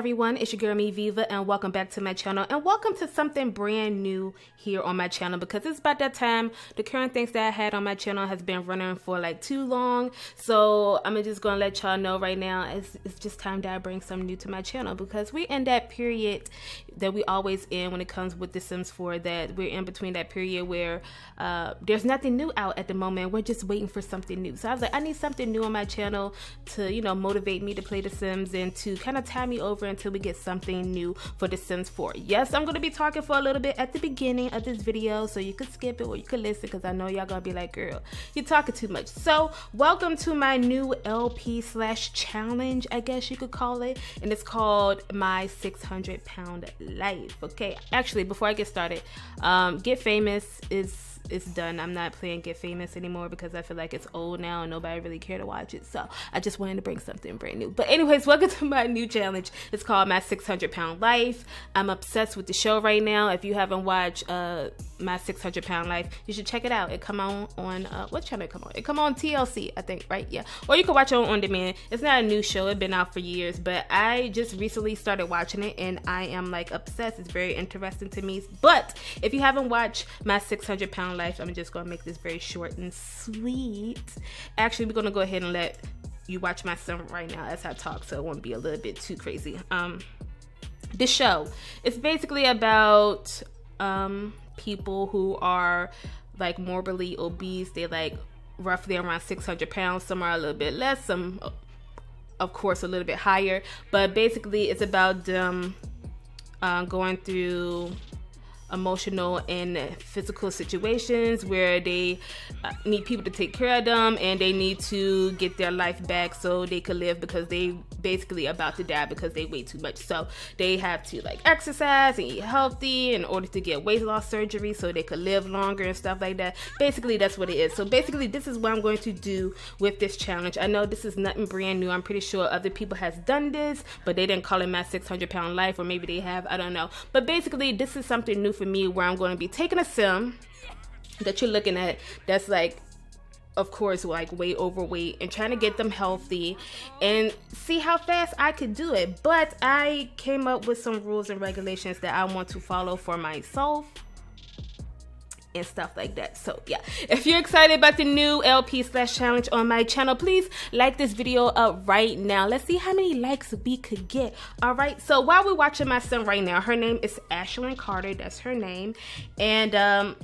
everyone? It's your girl me Viva and welcome back to my channel and welcome to something brand new here on my channel because it's about that time. The current things that I had on my channel has been running for like too long. So I'm just gonna let y'all know right now it's, it's just time that I bring something new to my channel because we're in that period that we always in when it comes with The Sims 4 that we're in between that period where uh, there's nothing new out at the moment. We're just waiting for something new. So I was like, I need something new on my channel to, you know, motivate me to play The Sims and to kind of tie me over until we get something new for The Sims 4. Yes, I'm going to be talking for a little bit at the beginning of this video so you could skip it or you could listen because I know y'all going to be like, girl, you're talking too much. So welcome to my new LP slash challenge, I guess you could call it. And it's called My 600 Pound Life. Okay, actually, before I get started, um, Get Famous is it's done. I'm not playing Get Famous anymore because I feel like it's old now and nobody really care to watch it. So I just wanted to bring something brand new. But anyways, welcome to my new challenge. It's called My 600 Pound Life. I'm obsessed with the show right now. If you haven't watched uh, My 600 Pound Life, you should check it out. It come on on uh, what channel it come on? It come on TLC, I think, right? Yeah. Or you can watch it on on demand. It's not a new show. It's been out for years, but I just recently started watching it and I am like obsessed. It's very interesting to me. But if you haven't watched My 600 Pound Life, I'm just gonna make this very short and sweet. Actually, we're gonna go ahead and let you watch my sim right now as I talk, so it won't be a little bit too crazy. Um, the show it's basically about um people who are like morbidly obese. They're like roughly around 600 pounds. Some are a little bit less. Some, of course, a little bit higher. But basically, it's about them uh, going through emotional and physical situations where they uh, need people to take care of them and they need to get their life back so they could live because they basically about to die because they weigh too much. So they have to like exercise and eat healthy in order to get weight loss surgery so they could live longer and stuff like that. Basically that's what it is. So basically this is what i'm going to do with this challenge. I know this is nothing brand new. I'm pretty sure other people has done this but they didn't call it my 600 pound life or maybe they have. I don't know. But basically this is something new for me where I'm going to be taking a sim that you're looking at that's like of course like way overweight and trying to get them healthy and see how fast I could do it. But I came up with some rules and regulations that I want to follow for myself and stuff like that. So yeah. If you're excited about the new lp slash challenge on my channel please like this video up right now. Let's see how many likes we could get. All right. So while we're watching my sim right now her name is ashlyn carter. That's her name. And um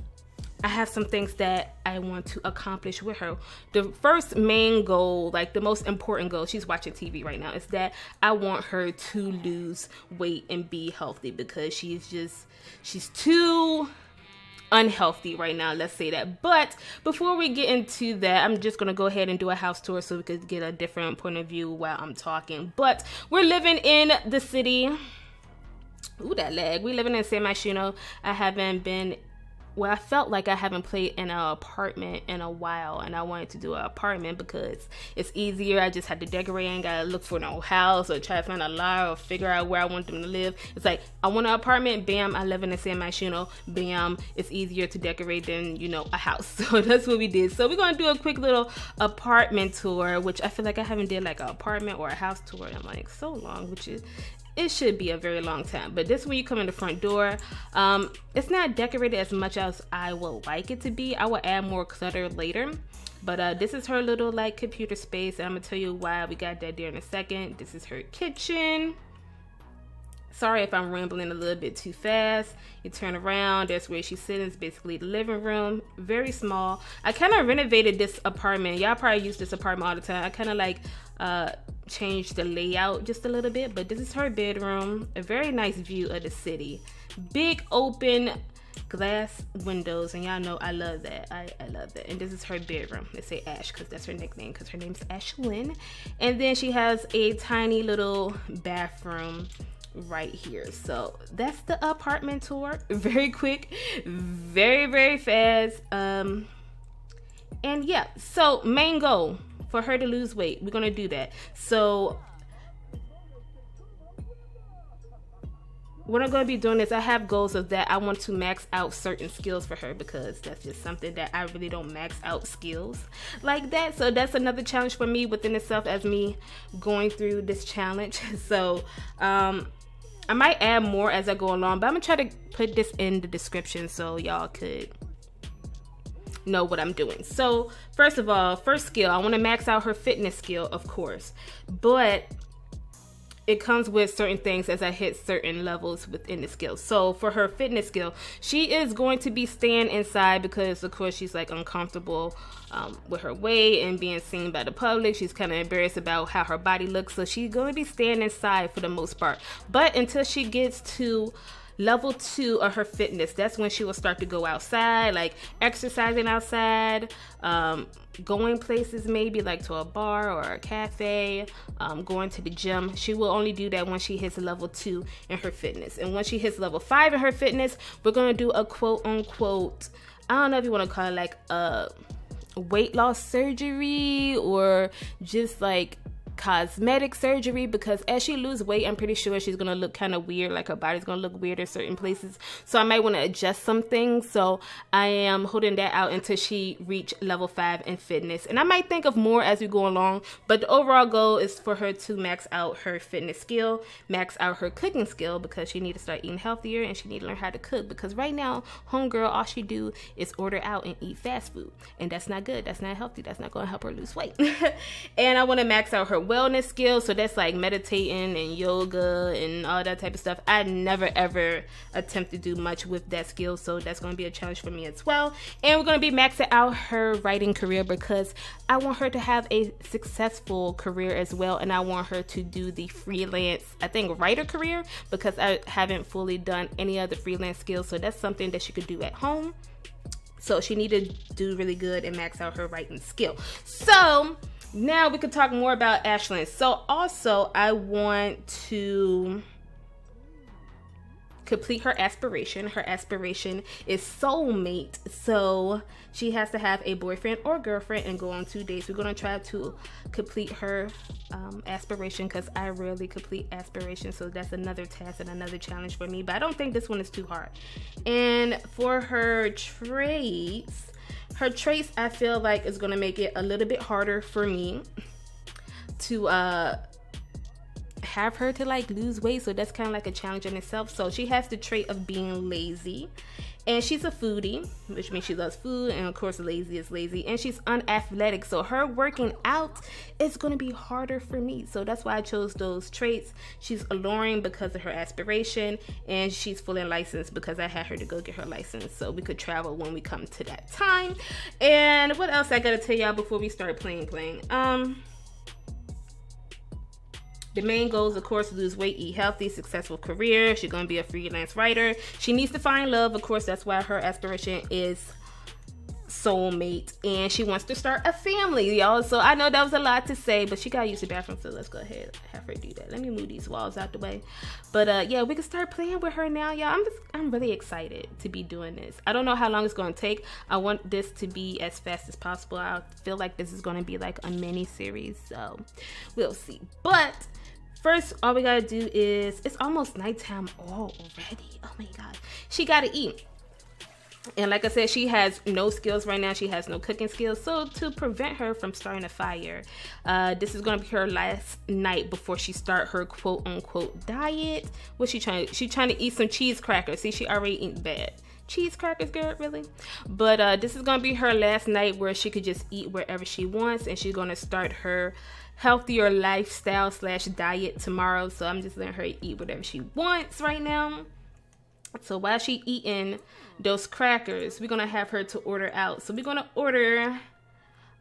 I have some things that I want to accomplish with her. The first main goal, like the most important goal, she's watching TV right now, is that I want her to lose weight and be healthy because she's just, she's too unhealthy right now let's say that but before we get into that i'm just gonna go ahead and do a house tour so we could get a different point of view while i'm talking but we're living in the city Ooh, that leg. We living in San Myshuno. I haven't been well, I felt like I haven't played in an apartment in a while, and I wanted to do an apartment because it's easier. I just had to decorate and gotta look for no house or try to find a lot or figure out where I want them to live. It's like I want an apartment, bam, I live in the San Myshuno, bam, it's easier to decorate than you know a house. So that's what we did. So we're gonna do a quick little apartment tour, which I feel like I haven't did like an apartment or a house tour in like so long, which is it should be a very long time. But this when you come in the front door, um, it's not decorated as much as I would like it to be. I will add more clutter later. But uh, this is her little like computer space. And I'm gonna tell you why we got that there in a second. This is her kitchen. Sorry if I'm rambling a little bit too fast. You turn around, that's where she's sitting. It's basically the living room. Very small. I kind of renovated this apartment. Y'all probably use this apartment all the time. I kind of like uh, changed the layout just a little bit, but this is her bedroom. A very nice view of the city. Big open glass windows and y'all know I love that. I, I love that. And this is her bedroom. Let's say Ash because that's her nickname because her name's Ashlyn. And then she has a tiny little bathroom right here. So that's the apartment tour. Very quick very very fast. Um and yeah so main goal for her to lose weight we're gonna do that so what I'm going to be doing is I have goals of that I want to max out certain skills for her because that's just something that I really don't max out skills like that. So that's another challenge for me within itself as me going through this challenge. So um, I might add more as I go along, but I'm going to try to put this in the description so y'all could know what I'm doing. So first of all, first skill, I want to max out her fitness skill, of course. But it comes with certain things as I hit certain levels within the skill. So for her fitness skill, she is going to be staying inside because of course she's like uncomfortable um, with her weight and being seen by the public. She's kind of embarrassed about how her body looks. So she's going to be staying inside for the most part. But until she gets to level two of her fitness, that's when she will start to go outside, like exercising outside, um, going places maybe like to a bar or a cafe, um, going to the gym. She will only do that when she hits level two in her fitness. And when she hits level five in her fitness, we're gonna do a quote unquote, I don't know if you wanna call it like a weight loss surgery or just like cosmetic surgery because as she lose weight, I'm pretty sure she's gonna look kind of weird, like her body's gonna look weird in certain places. So I might want to adjust some things. So I am holding that out until she reach level five in fitness, and I might think of more as we go along. But the overall goal is for her to max out her fitness skill, max out her cooking skill because she need to start eating healthier and she need to learn how to cook because right now, homegirl, all she do is order out and eat fast food, and that's not good. That's not healthy. That's not gonna help her lose weight. and I want to max out her wellness skills. So that's like meditating and yoga and all that type of stuff. I never ever attempt to do much with that skill. So that's going to be a challenge for me as well. And we're going to be maxing out her writing career because I want her to have a successful career as well. And I want her to do the freelance, I think, writer career because I haven't fully done any other freelance skills. So that's something that she could do at home. So she need to do really good and max out her writing skill. So now we could talk more about Ashlyn. So also I want to complete her aspiration. Her aspiration is soulmate. So she has to have a boyfriend or girlfriend and go on two dates. We're going to try to complete her um, aspiration because I rarely complete aspiration. So that's another task and another challenge for me. But I don't think this one is too hard. And for her traits, her traits I feel like is gonna make it a little bit harder for me to uh have her to like lose weight so that's kind of like a challenge in itself. So she has the trait of being lazy. And she's a foodie which means she loves food and of course lazy is lazy. And she's unathletic so her working out is going to be harder for me. So that's why i chose those traits. She's alluring because of her aspiration and she's fully licensed because i had her to go get her license. So we could travel when we come to that time. And what else i gotta tell y'all before we start playing playing? Um the main goals, of course, lose weight, eat healthy, successful career. She's going to be a freelance writer. She needs to find love. Of course, that's why her aspiration is soulmate and she wants to start a family y'all. So i know that was a lot to say but she got to use the bathroom so let's go ahead have her do that. Let me move these walls out the way. But uh yeah we can start playing with her now y'all. I'm just i'm really excited to be doing this. I don't know how long it's going to take. I want this to be as fast as possible. I feel like this is going to be like a mini series so we'll see. But First, all we gotta do is, it's almost nighttime already. Oh my God. She gotta eat. And like I said, she has no skills right now. She has no cooking skills. So to prevent her from starting a fire, uh, this is gonna be her last night before she start her quote unquote diet. What's she trying? She trying to eat some cheese crackers. See, she already eating bad cheese crackers good really but uh this is gonna be her last night where she could just eat wherever she wants and she's gonna start her healthier lifestyle slash diet tomorrow. So I'm just letting her eat whatever she wants right now. So while she eating those crackers, we're gonna have her to order out. So we're gonna order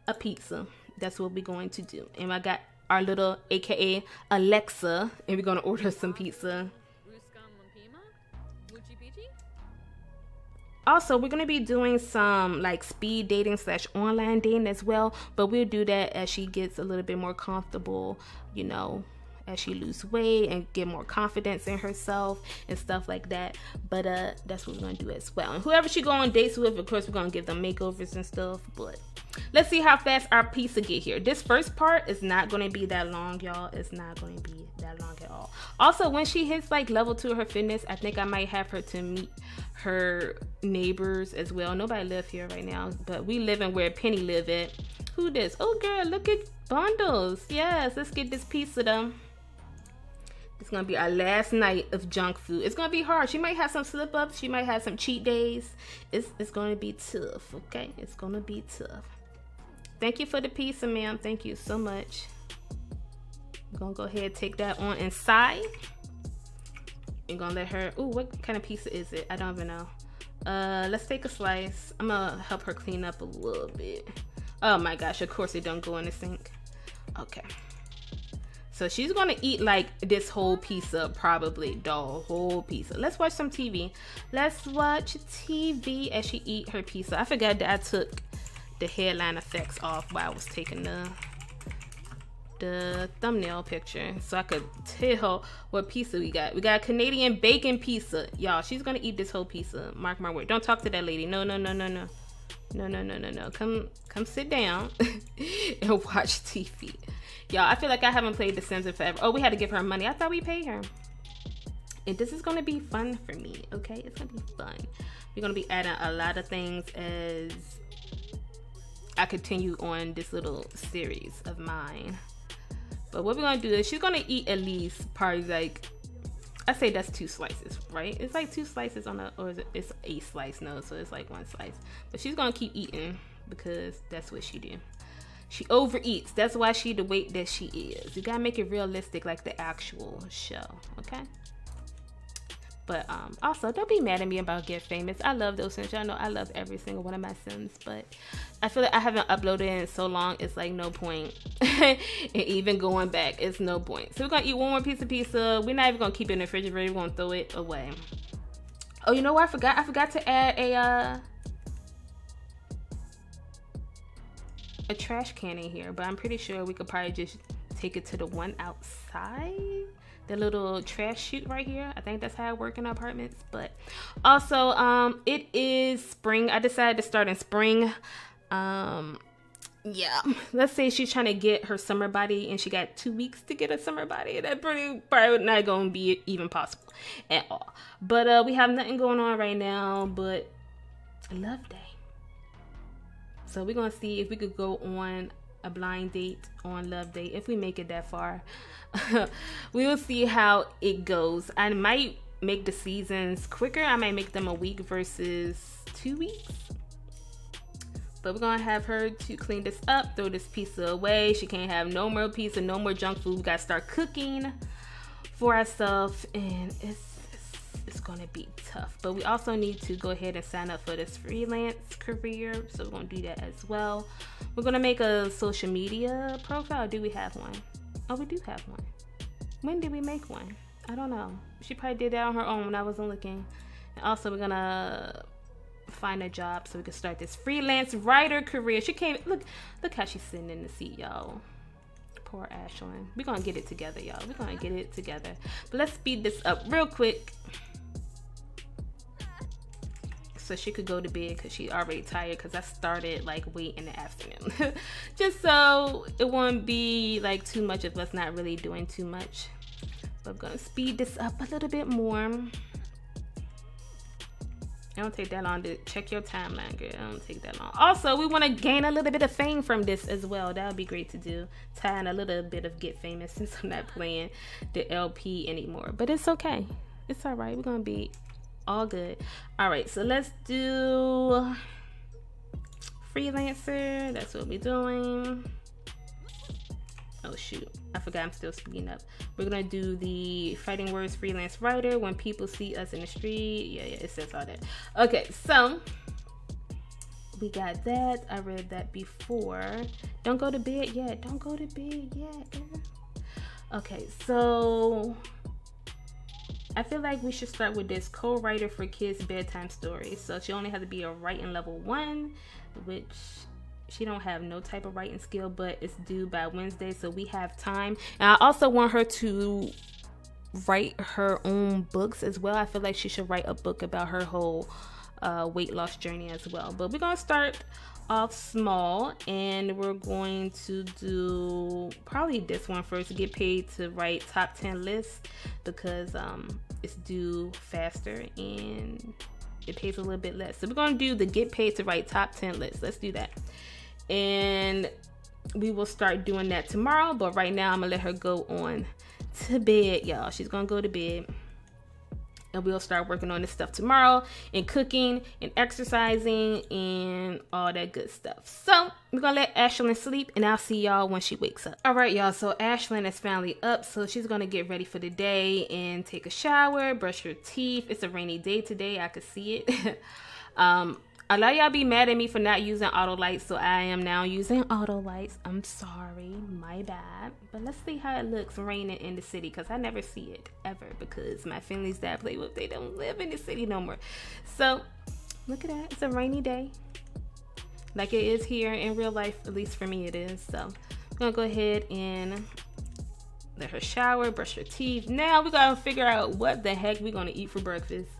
a pizza. That's what we're going to do. And I got our little AKA Alexa, and we're gonna order some pizza. Also we're going to be doing some like speed dating slash online dating as well but we'll do that as she gets a little bit more comfortable you know as she lose weight and get more confidence in herself and stuff like that but uh that's what we're gonna do as well and whoever she go on dates with of course we're gonna give them makeovers and stuff but let's see how fast our pizza get here this first part is not gonna be that long y'all it's not gonna be that long at all. Also, when she hits like level two of her fitness, I think I might have her to meet her neighbors as well. Nobody live here right now, but we live in where Penny live at. Who this? Oh girl, look at bundles. Yes, let's get this piece of them. It's gonna be our last night of junk food. It's gonna be hard. She might have some slip ups. She might have some cheat days. It's it's gonna be tough. Okay, it's gonna be tough. Thank you for the pizza, ma'am. Thank you so much. I'm gonna go ahead and take that on inside. I'm gonna let her. Ooh, what kind of pizza is it? I don't even know. Uh, let's take a slice. I'm gonna help her clean up a little bit. Oh my gosh! Of course, it don't go in the sink. Okay. So she's gonna eat like this whole pizza, probably the whole pizza. Let's watch some TV. Let's watch TV as she eat her pizza. I forgot that I took the headline effects off while I was taking the the thumbnail picture so I could tell what pizza we got. We got Canadian bacon pizza. Y'all, she's gonna eat this whole pizza. Mark my word. Don't talk to that lady. No, no, no, no, no. No, no, no, no, no. Come come sit down and watch TV. Y'all, I feel like I haven't played The Sims in forever. Oh, we had to give her money. I thought we paid her. And this is gonna be fun for me, okay? It's gonna be fun. We're gonna be adding a lot of things as I continue on this little series of mine. But what we're gonna do is she's gonna eat at least probably like I say that's two slices, right? It's like two slices on a or is it, it's a slice, no, so it's like one slice. But she's gonna keep eating because that's what she do. She overeats. That's why she the weight that she is. You gotta make it realistic, like the actual show. Okay. But um, also, don't be mad at me about Get Famous. I love those Sims. Y'all know I love every single one of my Sims, but I feel like I haven't uploaded in so long. It's like no point. and even going back, it's no point. So we're gonna eat one more piece of pizza. We're not even gonna keep it in the refrigerator. We're gonna throw it away. Oh, you know what? I forgot. I forgot to add a uh, a trash can in here, but I'm pretty sure we could probably just take it to the one outside. The little trash chute right here. I think that's how it works in apartments. But also, um, it is spring. I decided to start in spring. Um, yeah, let's say she's trying to get her summer body and she got two weeks to get a summer body. That pretty probably not gonna be even possible at all. But uh, we have nothing going on right now. But I love day. So we're gonna see if we could go on a blind date on love date if we make it that far. we will see how it goes. I might make the seasons quicker. I might make them a week versus two weeks. But we're gonna have her to clean this up, throw this pizza away. She can't have no more pizza, no more junk food. We gotta start cooking for ourselves, and it's it's gonna be tough. But we also need to go ahead and sign up for this freelance career. So we're gonna do that as well. We're gonna make a social media profile. Do we have one? Oh, we do have one. When did we make one? I don't know. She probably did that on her own when I wasn't looking. And also, we're gonna find a job so we can start this freelance writer career. She came. Look, look how she's sitting in the seat, y'all. Poor Ashlyn. We're gonna get it together, y'all. We're gonna get it together. But let's speed this up real quick so she could go to bed because she already tired because I started like wait in the afternoon. Just so it won't be like too much of us not really doing too much. But I'm gonna speed this up a little bit more. I don't take that long to check your timeline, girl. I don't take that long. Also, we want to gain a little bit of fame from this as well. That would be great to do. Tie in a little bit of get famous since I'm not playing the LP anymore. But it's okay. It's all right. We're gonna be all good. All right so let's do freelancer. That's what we're doing. Oh shoot. I forgot i'm still speaking up. We're gonna do the fighting words freelance writer when people see us in the street. Yeah yeah it says all that. Okay so we got that. I read that before. Don't go to bed yet. Don't go to bed yet. Okay so I feel like we should start with this co-writer for kids bedtime stories. So she only has to be a writing level one, which she don't have no type of writing skill, but it's due by Wednesday, so we have time. And I also want her to write her own books as well. I feel like she should write a book about her whole uh, weight loss journey as well. But we're gonna start off small and we're going to do probably this one first get paid to write top 10 lists because um, it's due faster and it pays a little bit less. So we're to do the get paid to write top 10 lists. Let's do that. And we will start doing that tomorrow, but right now I'm to let her go on to bed, y'all. She's to go to bed and we'll start working on this stuff tomorrow and cooking and exercising and all that good stuff. So we're gonna let Ashlyn sleep and I'll see y'all when she wakes up. All right, y'all. So Ashlyn is finally up, so she's gonna get ready for the day and take a shower, brush her teeth. It's a rainy day today. I could see it. um, a lot of y'all be mad at me for not using auto lights, so I am now using auto lights. I'm sorry, my bad. But let's see how it looks raining in the city, because I never see it ever, because my families that play with, they don't live in the city no more. So, look at that. It's a rainy day. Like it is here in real life, at least for me it is. So, I'm to go ahead and let her shower, brush her teeth. Now, we got to figure out what the heck we're going to eat for breakfast.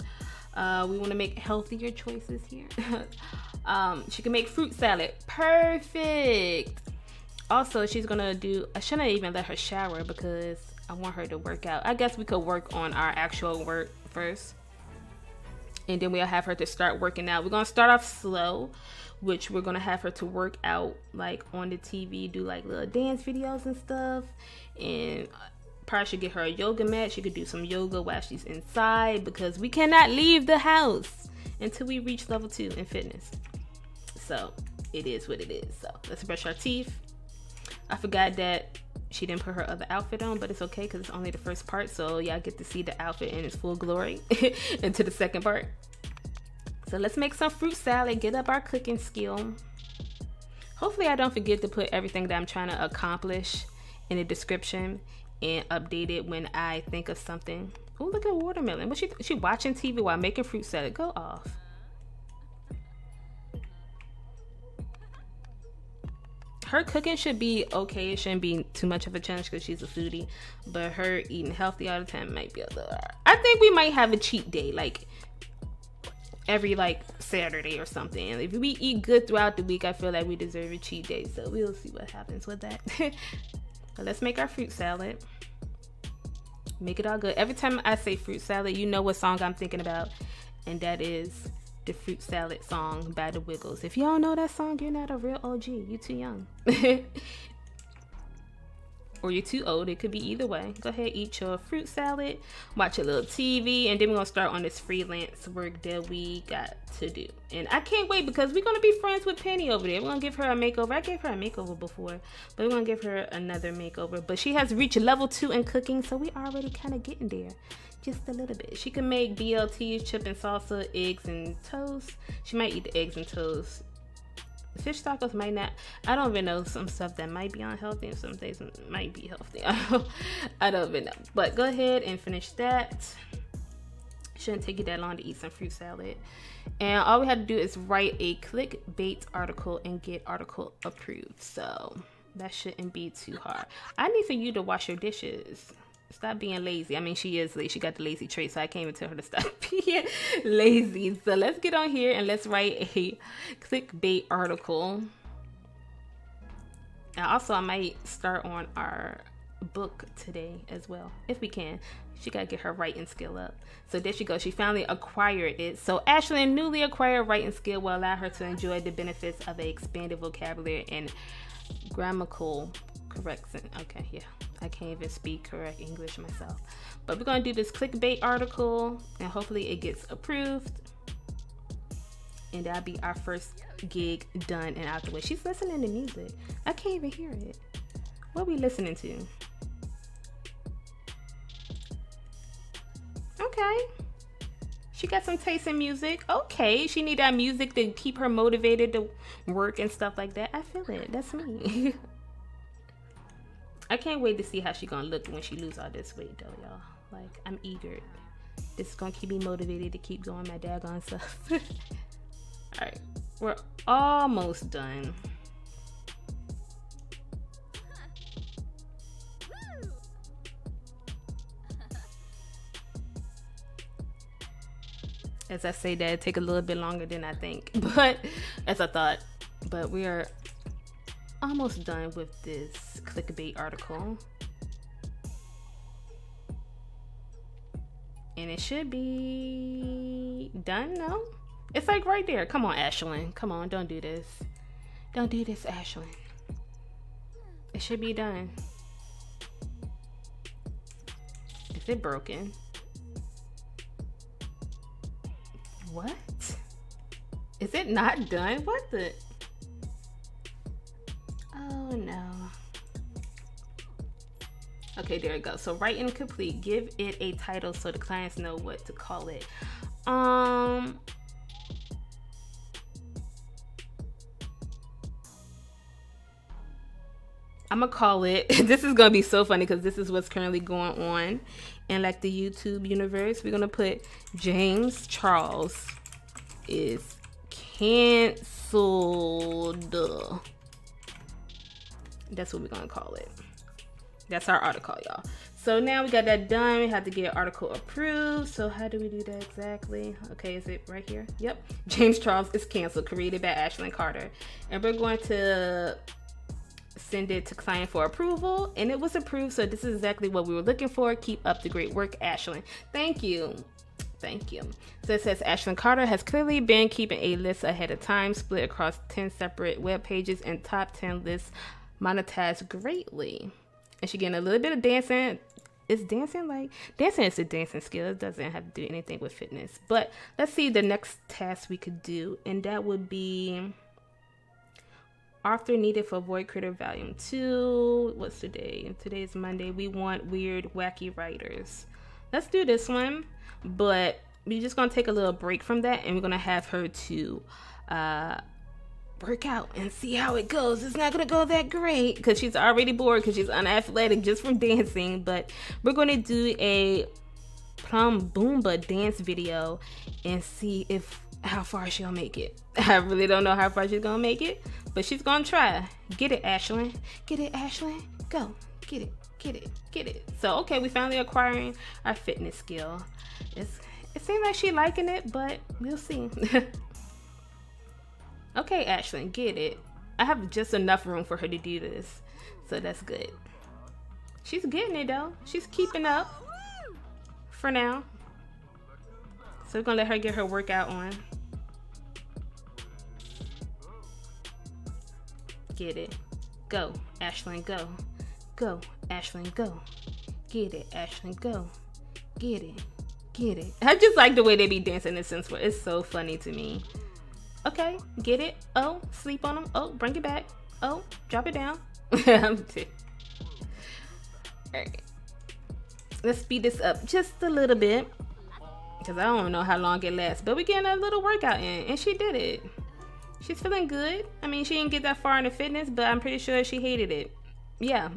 Uh, we want to make healthier choices here. um, she can make fruit salad. Perfect. Also, she's gonna do. I shouldn't even let her shower because I want her to work out. I guess we could work on our actual work first, and then we'll have her to start working out. We're gonna start off slow, which we're gonna have her to work out like on the TV, do like little dance videos and stuff, and probably should get her a yoga mat. She could do some yoga while she's inside because we cannot leave the house until we reach level two in fitness. So it is what it is. So let's brush our teeth. I forgot that she didn't put her other outfit on, but it's okay because it's only the first part. So y'all get to see the outfit in its full glory into the second part. So let's make some fruit salad, get up our cooking skill. Hopefully I don't forget to put everything that I'm trying to accomplish in the description and update it when I think of something. Oh, look at watermelon. Was she she watching TV while making fruit salad? Go off. Her cooking should be okay. It shouldn't be too much of a challenge because she's a foodie. But her eating healthy all the time might be a little. I think we might have a cheat day, like every like Saturday or something. If we eat good throughout the week, I feel like we deserve a cheat day. So we'll see what happens with that. Let's make our fruit salad. Make it all good. Every time I say fruit salad, you know what song I'm thinking about, and that is the fruit salad song by the Wiggles. If y'all know that song, you're not a real OG. You too young. or you're too old. It could be either way. Go ahead, eat your fruit salad, watch a little TV, and then we're gonna start on this freelance work that we got to do. And I can't wait because we're gonna be friends with Penny over there. We're gonna give her a makeover. I gave her a makeover before, but we're gonna give her another makeover. But she has reached level two in cooking, so we already kind of getting there. Just a little bit. She can make BLTs, chip and salsa, eggs and toast. She might eat the eggs and toast fish tacos might not i don't even know some stuff that might be unhealthy and some things might be healthy. I don't, I don't even know. But go ahead and finish that. Shouldn't take you that long to eat some fruit salad. And all we have to do is write a clickbait article and get article approved. So that shouldn't be too hard. I need for you to wash your dishes Stop being lazy. I mean, she is lazy. She got the lazy trait, so I can't even tell her to stop being lazy. So let's get on here and let's write a clickbait article. And also, I might start on our book today as well, if we can. She got to get her writing skill up. So there she goes. She finally acquired it. So Ashlyn newly acquired writing skill will allow her to enjoy the benefits of an expanded vocabulary and grammatical correction. Okay, yeah. I can't even speak correct English myself. But we're going to do this clickbait article and hopefully it gets approved. And that'll be our first gig done and out the way. She's listening to music. I can't even hear it. What are we listening to? Okay. She got some taste in music. Okay. She need that music to keep her motivated to work and stuff like that. I feel it. That's me. I can't wait to see how she gonna look when she lose all this weight though, y'all. Like I'm eager. This is gonna keep me motivated to keep going my daggone stuff. Alright, we're almost done. As I say that, take a little bit longer than I think, but as I thought, But we are almost done with this clickbait article. And it should be done, no? It's like right there. Come on, Ashlyn. Come on, don't do this. Don't do this, Ashlyn. It should be done. Is it broken? What? Is it not done? What the? Oh no. Okay, there it goes. So write incomplete. Give it a title so the clients know what to call it. Um I'm gonna call it. this is gonna be so funny because this is what's currently going on in like the YouTube universe. We're gonna put James Charles is canceled. That's what we're gonna call it. That's our article, y'all. So now we got that done. We have to get article approved. So how do we do that exactly? Okay, is it right here? Yep. James Charles is canceled, created by Ashlyn Carter. And we're going to send it to client for approval and it was approved so this is exactly what we were looking for keep up the great work ashlyn thank you thank you so it says ashlyn carter has clearly been keeping a list ahead of time split across 10 separate web pages and top 10 lists monetized greatly and she getting a little bit of dancing is dancing like dancing is a dancing skill it doesn't have to do anything with fitness but let's see the next task we could do and that would be author needed for Void Critter Volume 2. What's today? Today's Monday. We want weird, wacky writers. Let's do this one, but we're just gonna take a little break from that and we're gonna have her to uh, work out and see how it goes. It's not gonna go that great because she's already bored because she's unathletic just from dancing, but we're gonna do a plum boomba dance video and see if how far she'll make it. I really don't know how far she's gonna make it, but she's gonna try. Get it, Ashlyn. Get it, Ashlyn. Go. Get it. Get it. Get it. So okay, we finally acquiring our fitness skill. It's it seems like she liking it, but we'll see. okay, Ashlyn, get it. I have just enough room for her to do this. So that's good. She's getting it though. She's keeping up for now. So we're gonna let her get her workout on. Get it. Go, Ashlyn, go. Go, Ashlyn, go. Get it, Ashlyn, go. Get it. Get it. I just like the way they be dancing in Sims 4. It's so funny to me. Okay, get it. Oh, sleep on them. Oh, bring it back. Oh, drop it down. Alright. Let's speed this up just a little bit. Because I don't know how long it lasts. But we're getting a little workout in. And she did it she's feeling good. I mean, she didn't get that far into fitness, but I'm pretty sure she hated it. Yeah,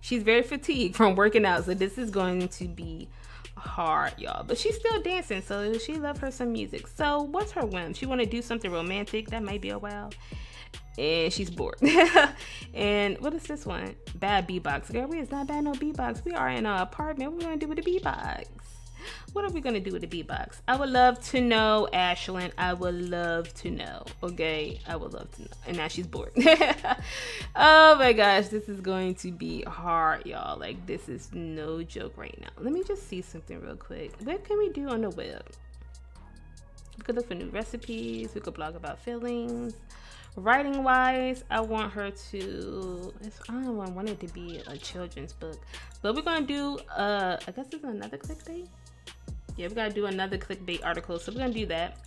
she's very fatigued from working out, so this is going to be hard, y'all. But she's still dancing, so she love her some music. So what's her whim? She want to do something romantic. That might be a while. And she's bored. and what is this one? Bad beatbox. Girl, we is not bad no beatbox. We are in an apartment. What we gonna do with the beatbox? What are we gonna do with the beatbox? I would love to know, Ashlyn. I would love to know. Okay, I would love to know. And now she's bored. oh my gosh, this is going to be hard, y'all. Like this is no joke right now. Let me just see something real quick. What can we do on the web? We could look for new recipes. We could blog about feelings. Writing wise, I want her to. I don't want it to be a children's book, but we're gonna do. Uh, I guess it's another clickbait yeah, we gotta do another clickbait article. So we're gonna do that.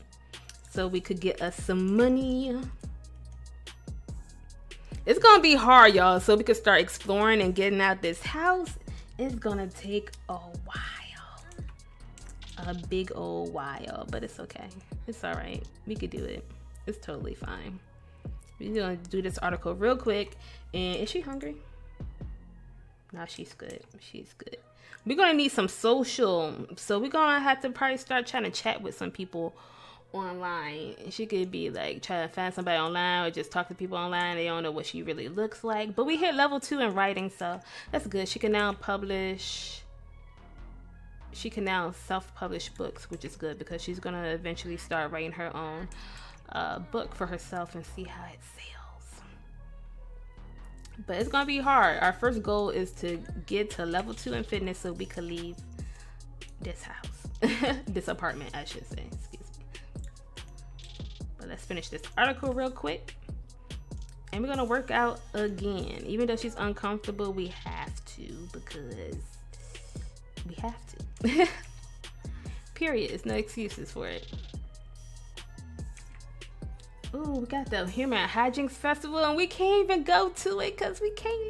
So we could get us some money. It's gonna be hard, y'all. So we could start exploring and getting out this house. It's gonna take a while. A big old while, but it's okay. It's all right. We could do it. It's totally fine. We're gonna do this article real quick. And is she hungry? Nah, she's good. She's good we're gonna need some social. So we're gonna have to probably start trying to chat with some people online. She could be like trying to find somebody online or just talk to people online. They don't know what she really looks like. But we hit level two in writing, so that's good. She can now publish. She can now self-publish books, which is good because she's gonna eventually start writing her own uh, book for herself and see how it sells. But it's gonna be hard. Our first goal is to get to level two in fitness so we can leave this house, this apartment, I should say. Excuse me. But let's finish this article real quick. And we're gonna work out again. Even though she's uncomfortable, we have to because we have to. Period. There's no excuses for it. Ooh, we got the Humor and Hijinks Festival and we can't even go to it because we can't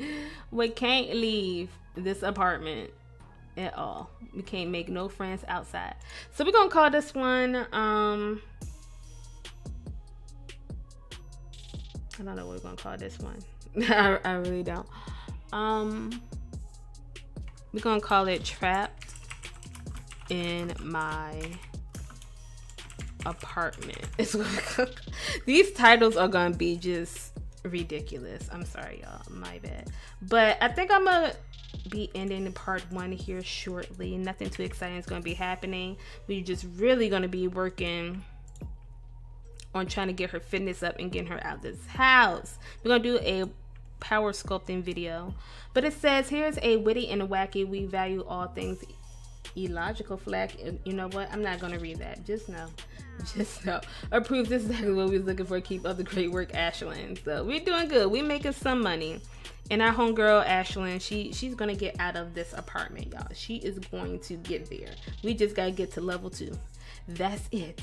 leave. We can't leave this apartment at all. We can't make no friends outside. So we're gonna call this one um I don't know what we're gonna call this one. I, I really don't. Um we're gonna call it Trapped in My Apartment. These titles are gonna be just ridiculous. I'm sorry, y'all. My bad. But I think I'm gonna be ending part one here shortly. Nothing too exciting is gonna be happening. We're just really gonna be working on trying to get her fitness up and getting her out this house. We're gonna do a power sculpting video. But it says here's a witty and wacky. We value all things illogical flag. You know what? I'm not gonna read that. Just know. Just know. Approve this is exactly what we was looking for. Keep up the great work, Ashlyn. So we're doing good. we making some money. And our homegirl Ashlyn, she she's gonna get out of this apartment, y'all. She is going to get there. We just gotta get to level two. That's it.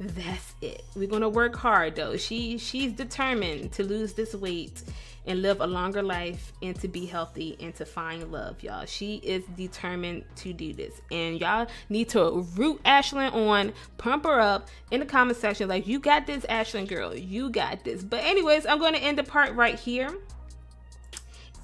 That's it. We're gonna work hard though. She she's determined to lose this weight and live a longer life and to be healthy and to find love, y'all. She is determined to do this. And y'all need to root Ashlyn on, pump her up in the comment section. Like, you got this, Ashlyn girl. You got this. But anyways, I'm gonna end the part right here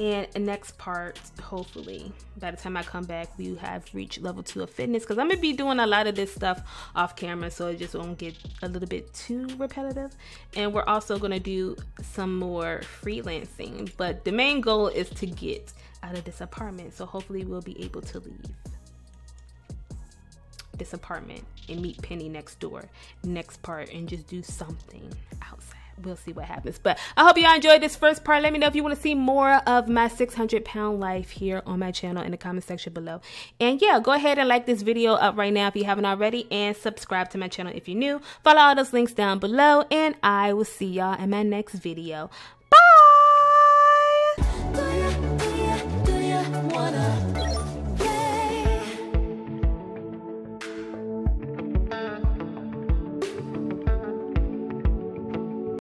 and next part hopefully by the time i come back we have reached level two of fitness. Because i'm gonna be doing a lot of this stuff off camera so it just won't get a little bit too repetitive. And we're also gonna do some more freelancing. But the main goal is to get out of this apartment. So hopefully we'll be able to leave this apartment and meet penny next door next part and just do something outside we'll see what happens. But I hope y'all enjoyed this first part. Let me know if you want to see more of my 600 pound life here on my channel in the comment section below. And yeah, go ahead and like this video up right now if you haven't already and subscribe to my channel if you're new. Follow all those links down below and I will see y'all in my next video. Bye! Do you, do you, do you